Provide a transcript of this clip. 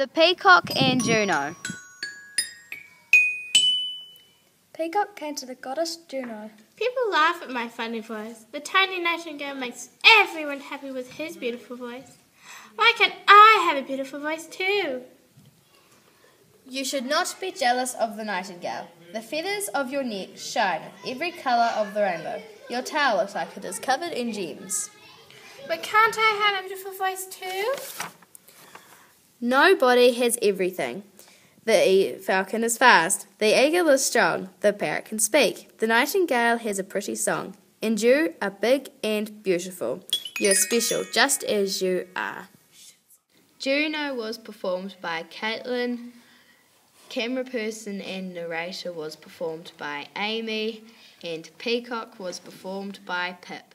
The Peacock and Juno. Peacock came to the goddess Juno. People laugh at my funny voice. The tiny nightingale makes everyone happy with his beautiful voice. Why can't I have a beautiful voice too? You should not be jealous of the nightingale. The feathers of your neck shine every colour of the rainbow. Your tail looks like it is covered in gems. But can't I have a beautiful voice too? Nobody has everything. The falcon is fast, the eagle is strong, the parrot can speak, the nightingale has a pretty song, and you are big and beautiful. You are special just as you are. Juno was performed by Caitlin. Camera person and narrator was performed by Amy, and Peacock was performed by Pip.